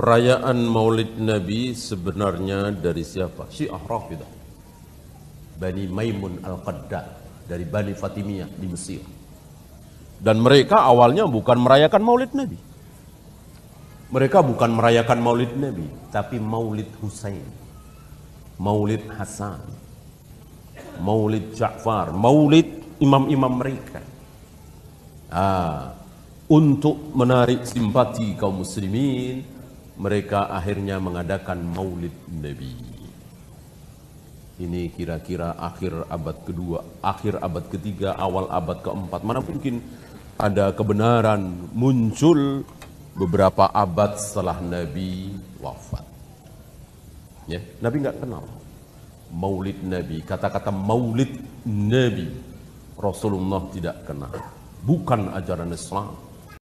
Perayaan Maulid Nabi sebenarnya dari siapa? Syiah Rafidah. Bani Maimun Al-Qadda dari Bani Fatimiyah di Mesir. Dan mereka awalnya bukan merayakan Maulid Nabi. Mereka bukan merayakan Maulid Nabi, tapi Maulid Husain, Maulid Hasan, Maulid Ja'far, Maulid imam-imam mereka. Ah, untuk menarik simpati kaum muslimin, mereka akhirnya mengadakan Maulid Nabi. Ini kira-kira akhir abad kedua, akhir abad ketiga, awal abad keempat. Mana mungkin ada kebenaran muncul beberapa abad setelah Nabi wafat. Ya, Nabi nggak kenal Maulid Nabi. Kata-kata Maulid Nabi Rasulullah tidak kenal. Bukan ajaran Islam